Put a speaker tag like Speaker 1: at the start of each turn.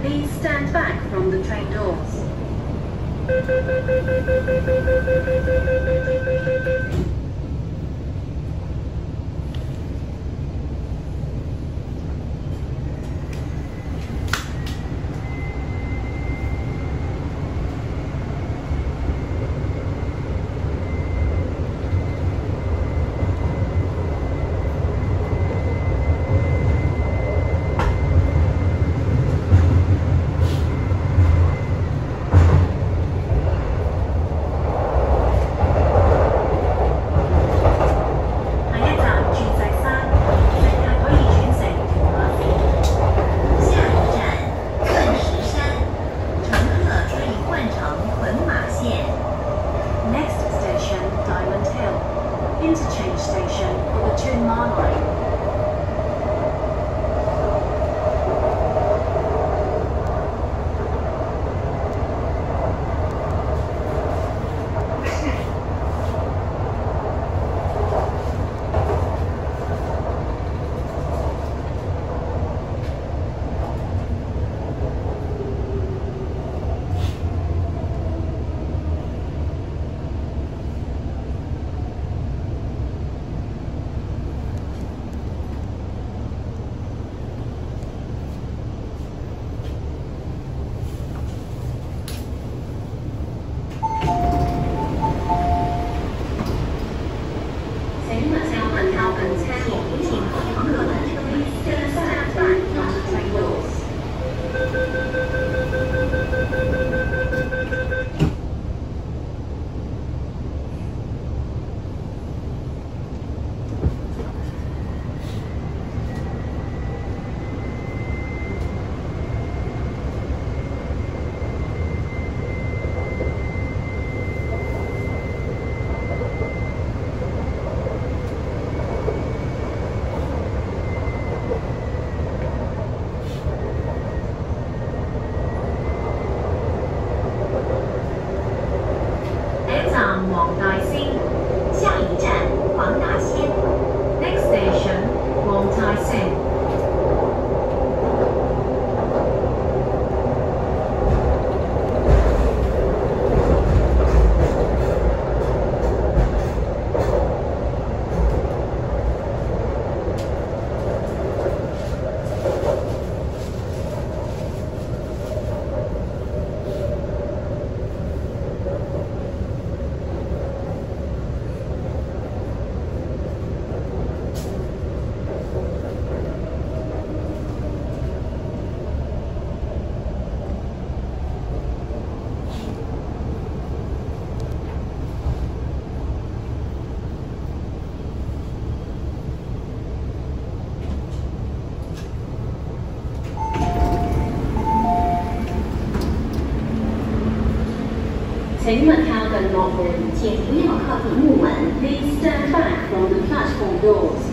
Speaker 1: Please stand back from the train doors. in my life.
Speaker 2: 请
Speaker 1: 勿靠近木门，
Speaker 2: 请不要靠近木门。
Speaker 1: Please stand back from the platform doors.